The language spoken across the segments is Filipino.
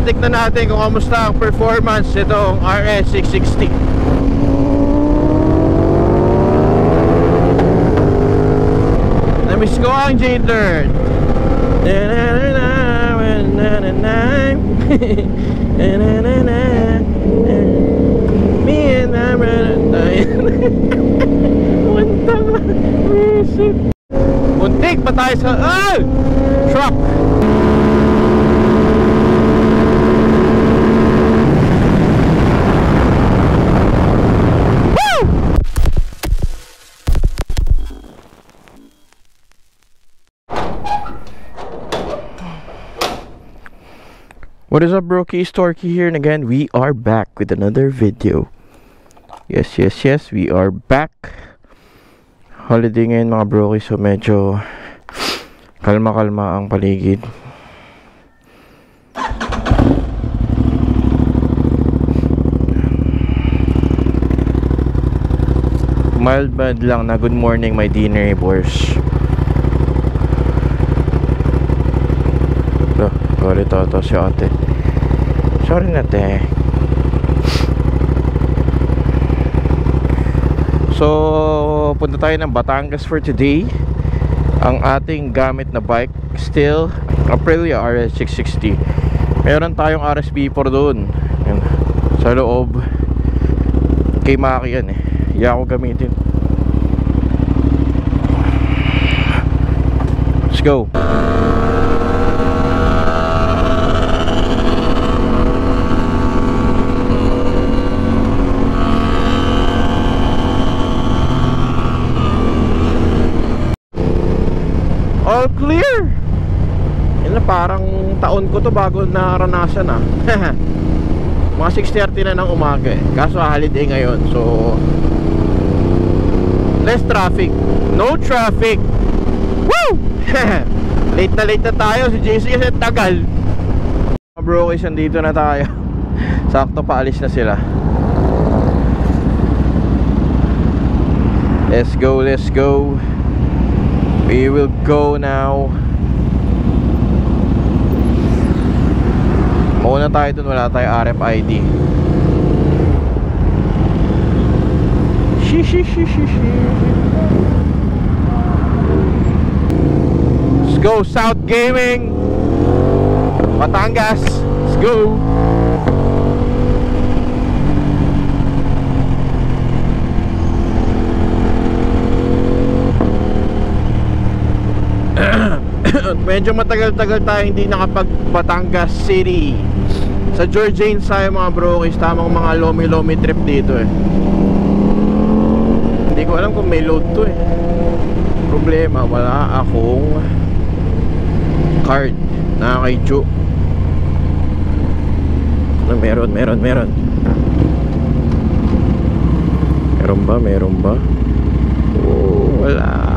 So tignan natin kung kamusta ang performance itong RS660 Namiss ko ang J-turn Me and I'm Isip Muntik pa tayo sa Ah! Truck What is up bro, Storky here and again we are back with another video. Yes, yes, yes, we are back. Holiday ngayon mga bro, so medyo kalma-kalma ang paligid. Mild bad lang na good morning my dear neighbors. Ito, sorry to, to si ate. Sorry na te. So, punta tayo ng Batangas for today. Ang ating gamit na bike Still, Aprilia RS660 Meron tayong RSB4 doon. Sa loob. Kay Maki yan eh. Hindi ako gamitin. Let's go All clear Yan na parang taon ko to bago naranasan ah. Mga 6.30 na ng umaga eh. Kaso holiday ngayon. So Less traffic. No traffic. Woo! late na late na tayo. Si JC kasi tagal. Mga bro guys dito na tayo. Sakto paalis na sila. Let's go, let's go. We will go now Mauna tayo dun, wala tayo RFID Let's go South Gaming. Batangas Let's go medyo matagal-tagal tayo hindi nakapag Batangas City. Sa Georgian tayo mga bro is tamang mga lomi-lomi trip dito eh. Hindi ko alam kung may load to eh. Problema wala akong card na kay Joe ano, meron meron meron. Meron ba meron ba? Oh, wala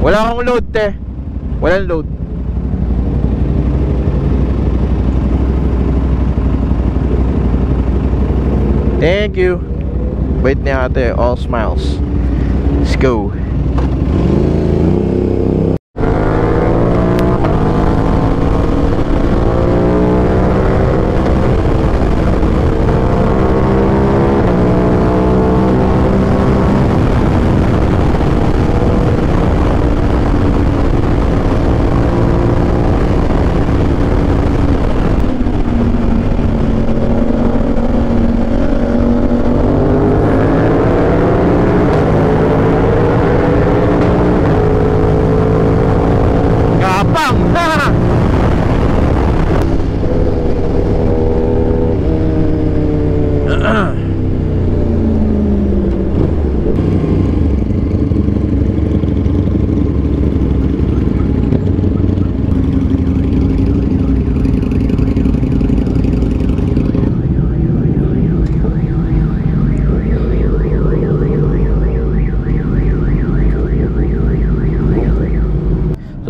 Wala akong load te. Walang load. Thank you. Wait ni ate All smiles. Let's go Gapang!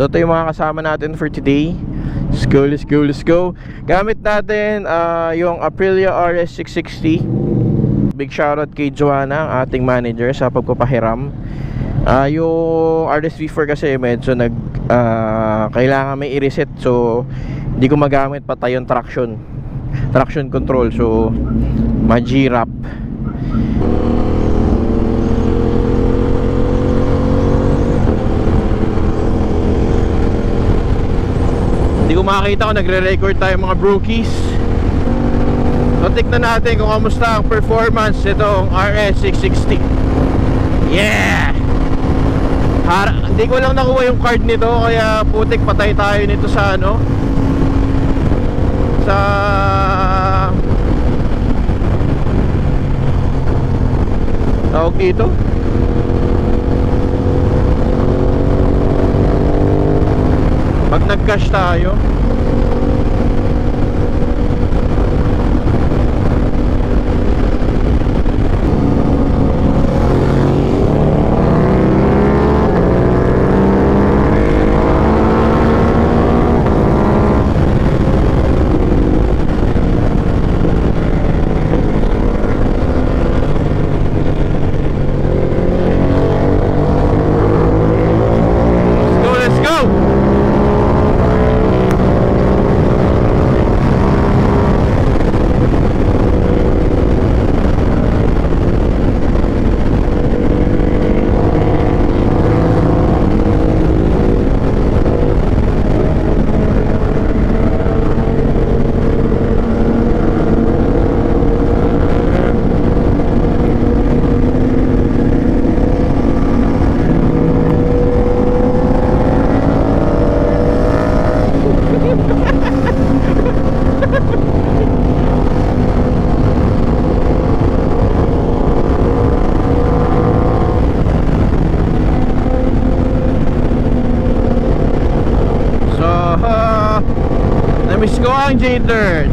So ito yung mga kasama natin for today. Let's go, let's go, let's go. Gamit natin ah, yung Aprilia RS660 Big shoutout kay Joanna, ang ating manager sa pagpapahiram. Ah, Yung RSV4 kasi medyo nag ah, kailangan may i-reset so hindi ko magamit patay yung traction. Traction control so ma-G-wrap ko makakita kung nagre-record tayo mga brookies. So tignan natin kung kamusta ang performance itong RS660 yeah! Har hindi ko lang nakuha yung card nito kaya putik patay tayo nito sa ano? Sa tawag dito pag nag cash tayo Let's go, let's go! So, uh, namiss ko ang J-Dirt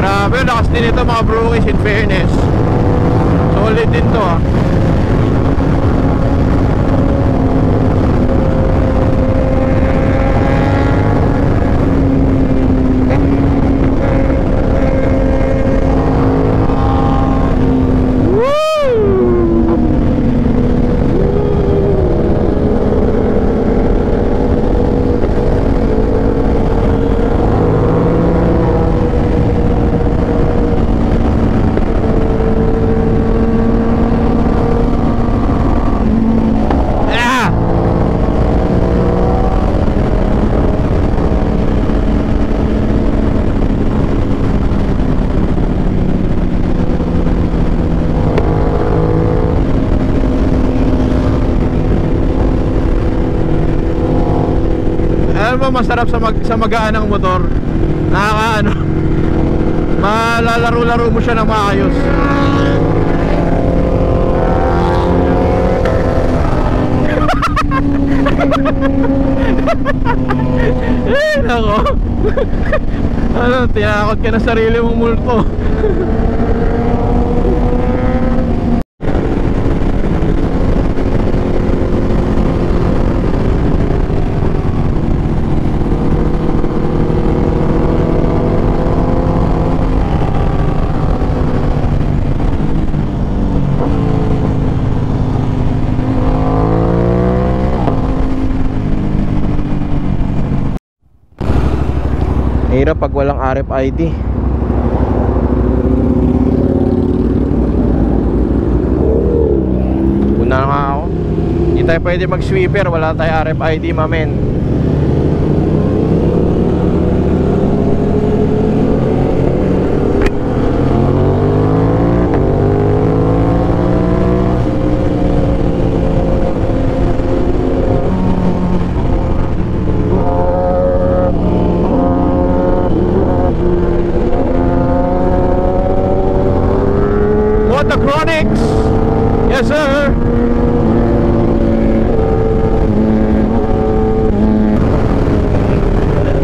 Grabe, lakas din ito mga brokies in fairness Solid din to ah Ah! Mo masarap sa mag sa magaan ng motor. Nakaka ano. Malalaro-laro mo siya ng maayos. Eh, nako. ano, tinakot ka na sarili mong multo. Hirap pag walang RFID. Una na nga ako. Hindi tayo pwede mag-sweeper, wala tayo RFID, mamen. Motochronics! Yes, sir!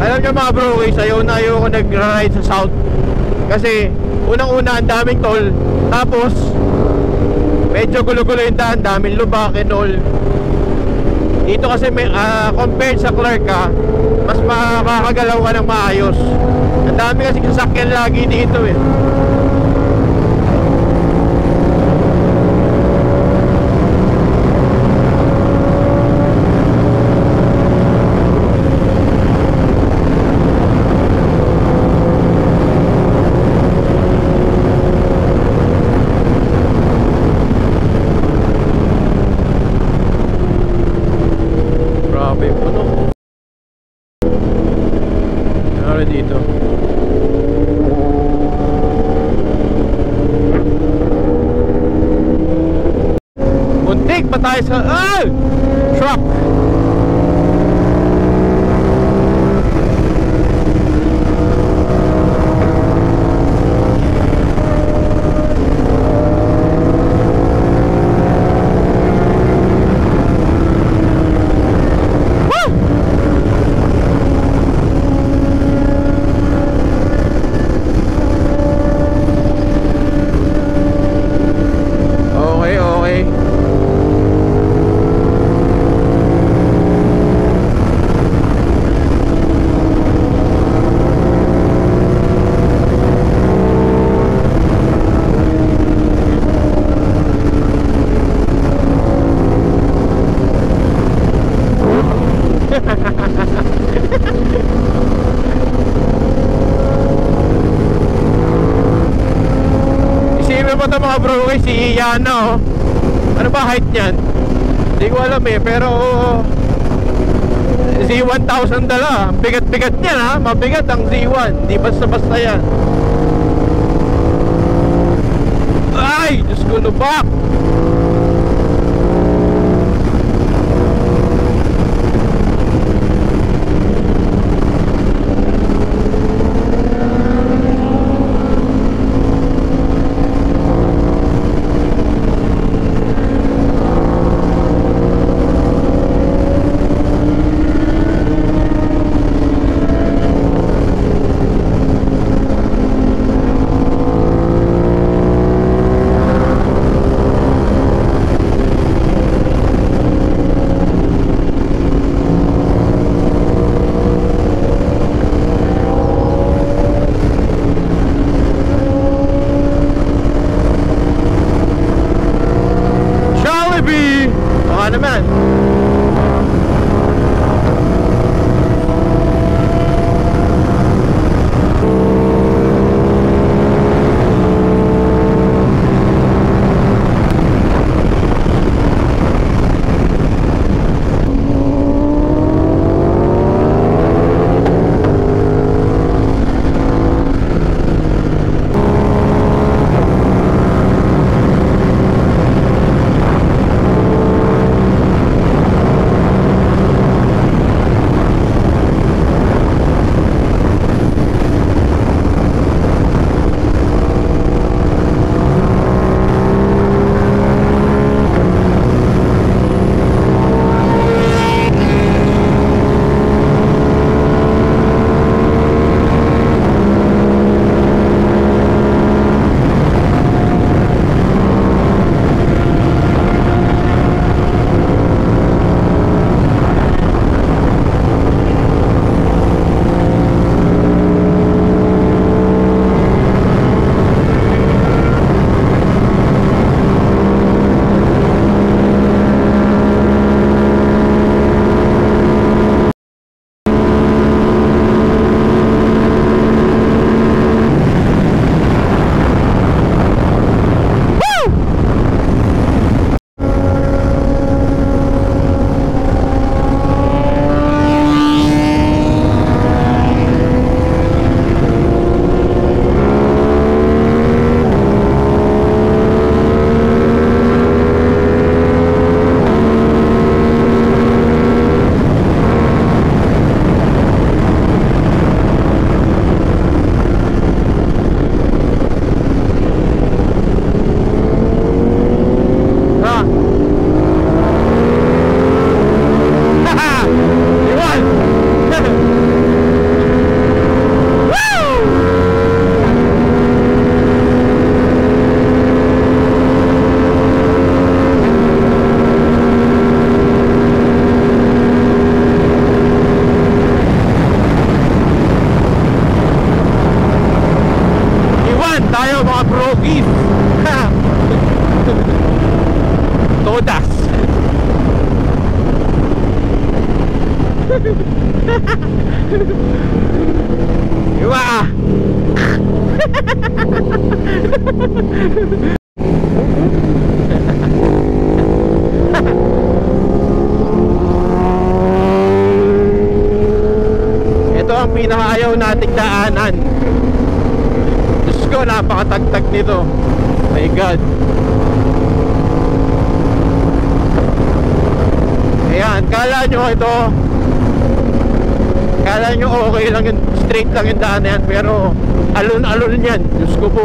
Alam nyo mga bro, guys, ayaw na ayaw nag-ride sa south Kasi unang-una ang daming toll Tapos medyo gulo-gulo yung daan, daming lubak and all Dito kasi may, ah, compared sa Clark ka, mas makakagalaw ka ng maayos. Ang dami kasi sasakyan lagi dito eh. Grabe yung puno. Ano dito? Muntik pa tayo sa... Ah! Truck! Okay, okay. Isipin mo ito mga bro, eh, si Yana. Ano ba height niyan? Hindi ko alam eh, pero Z1000 dala. Bigat-bigat niyan ha. Mabigat ang Z1. Di basta-basta yan. Ay! Diyos ko, lubak! Ito ang pinakaayaw nating daanan. Diyos ko, napakatagtag nito. My God. Ayan, kala nyo ito. Kala nyo okay lang yun Straight lang yung daan na yan Pero alon-alon yan. Diyos ko po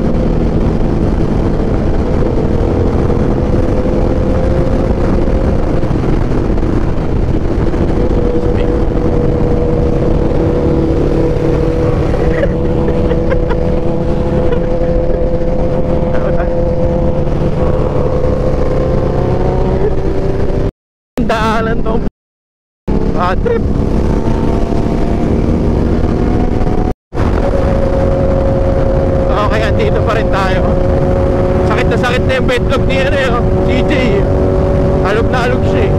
daanan to ah, trip okay andito pa rin tayo sakit na sakit na yung betlog ni ano yun CJ alog na alog siya eh.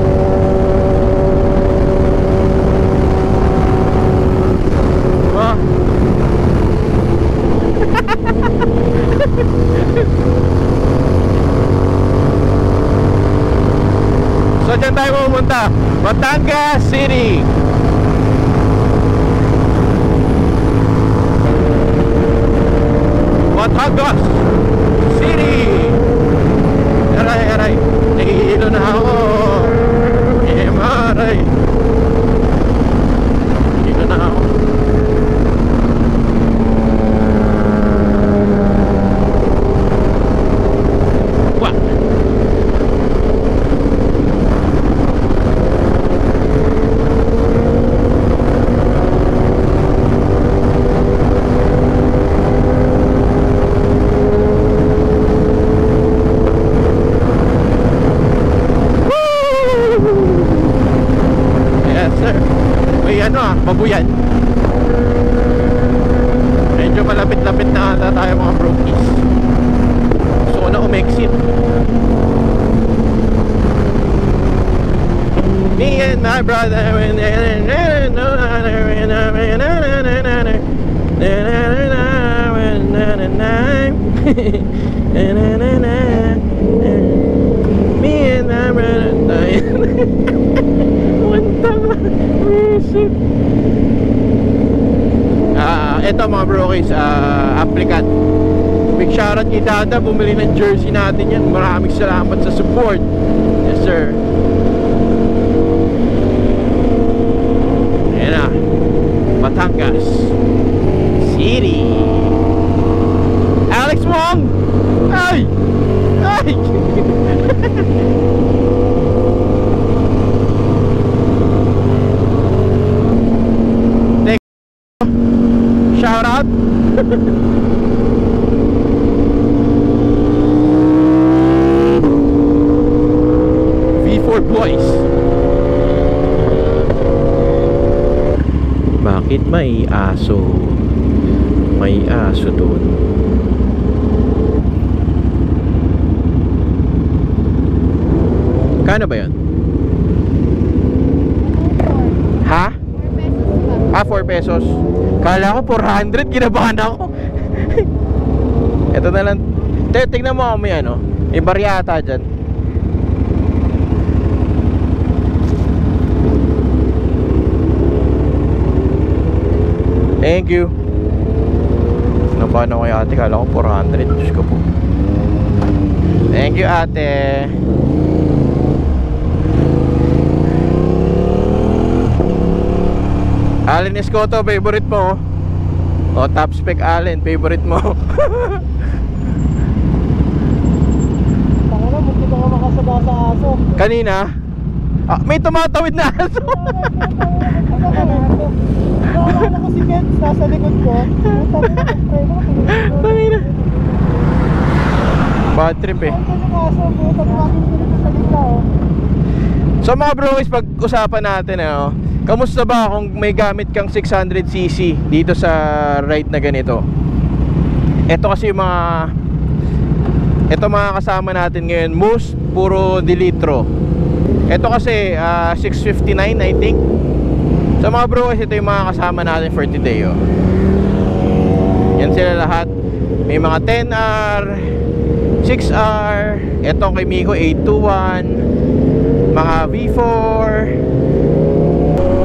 Ah. So dyan tayo pumunta Batangas City Batangas Yes sir May ano ah, babuyan. Medyo malapit-lapit na ata tayo mga brokies ko na umexit. Me and my brother Me and my brother Ah, eto mga brokies, ah, applicant. Big shoutout kay Dada, bumili ng jersey natin yan. Maraming salamat sa support. Yes, sir. Ayan na. Batangas City. Alex Wong! Ay! Ay! Shout out. V4 Boys. Bakit may aso? May aso doon. Kano ba yun? Ha? Ah, 4 pesos. Kala ko 400, kinabahan ako. Ito na lang. Te, tingnan mo may ano. May baryata dyan. Thank you. Nabahan ako kay ate. Kala ko 400. Diyos ko po. Thank you ate. Allen Escoto, favorite mo. O, top spec Allen, favorite mo. Tanga na, munti ka makasaba sa aso. Kanina, ah, may tumatawid na aso. Ano? Nakakala ko si Kent, nasa likod ko. Tangina. Bad trip eh. Oh. So mga bro, is pag-usapan natin ano, kamusta ba kung may gamit kang 600cc dito sa ride na ganito? Ito kasi yung mga ito mga kasama natin ngayon, most puro dilitro. Ito kasi ah, 659 I think. So mga bro, ito yung mga kasama natin for today. Oh. Yan sila lahat. May mga 10R, 6R, ito kay Miko 821, mga V4.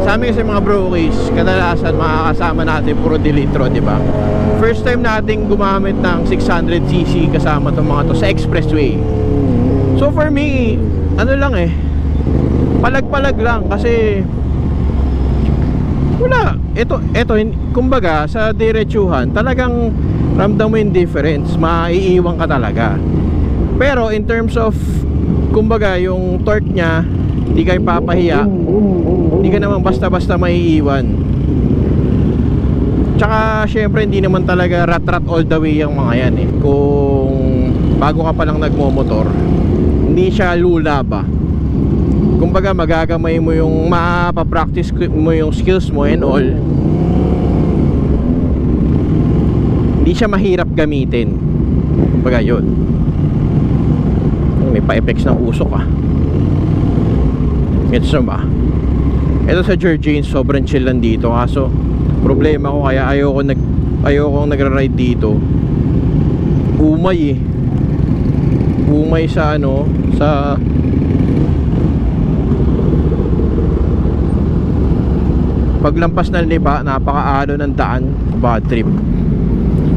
Sa amin kasi mga brokies, kadalasan makakasama natin puro dilitro, di ba? First time nating gumamit ng 600cc kasama itong mga to sa expressway. So for me, ano lang eh, palag-palag lang kasi wala. Ito, ito, kumbaga sa diretsuhan, talagang ramdam mo yung difference, maiiwan ka talaga. Pero in terms of, kumbaga, yung torque niya, hindi kayo papahiya, hindi ka naman basta-basta maiiwan. Tsaka, syempre, hindi naman talaga rat-rat all the way yung mga yan eh. Kung bago ka pa lang nagmomotor, hindi siya lula ba? Kumbaga magagamay mo yung mapapractice mo yung skills mo and all. Hindi siya mahirap gamitin. Kumbaga yun. May pa-effects ng usok ah gets na ba? Ito sa Georgine sobrang chill lang dito. Kaso problema ko kaya ayoko nag ayoko nagra-ride dito. Umay eh. Umay sa ano sa paglampas ng liba napakaano ng daan bad trip.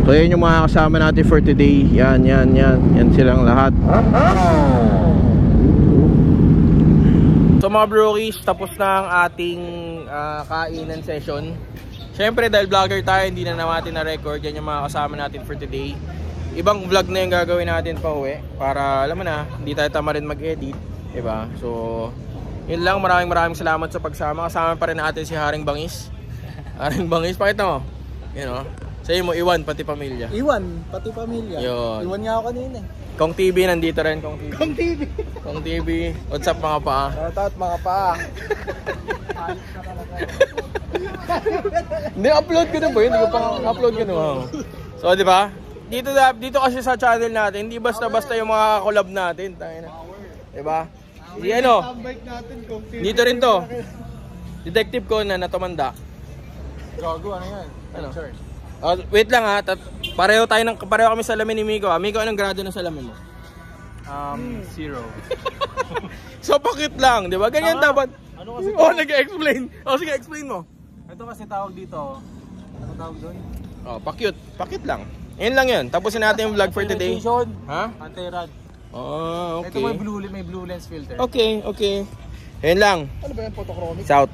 So yun yung mga kasama natin for today. Yan yan yan. Yan silang lahat. So mga brokies tapos na ang ating ah, kainan session. Syempre dahil vlogger tayo hindi na natin na record yan yung mga kasama natin for today. Ibang vlog na yung gagawin natin pa uwi para alam mo na hindi tayo tama rin mag edit diba so yun lang, maraming maraming salamat sa pagsama. Kasama pa rin natin si Haring Bangis. Haring Bangis, pakita mo. Yun o. Sa'yo mo, iwan, pati pamilya. Iwan, pati pamilya. Yun. Iwan nga ako kanina eh. Kong TV, nandito rin, Kong TV. Kong TV. Kong TV, what's up mga paa? Shoutout mga pa. Hindi, upload ko na ba? Hindi ko pa upload ko na? So, di ba? Dito, dito kasi sa channel natin, hindi basta-basta yung mga collab natin. Tayo na. Di ba? Si ano, dito rin to. Detective ko na natumanda. Gago, ano yan? Ano? Oh, wait lang ha. Tat pareho tayo ng pareho kami sa salamin ni Miko. ha. Miko, anong grado ng salamin mo? Um, zero. So pakit lang, 'di ba? Ganyan Tama. dapat. Ano kasi Oh, nag-explain. Oh, sige, explain mo. Ito kasi tawag dito. Ano tawag doon? Oh, pakit. Pakit lang. Yun lang 'yun. Tapusin natin yung vlog for today. Ha? Anti-rad. Oh, Ito may okay. blue, may blue lens filter. Okay, okay. Yun lang. Ano ba yan? Photochromic? South.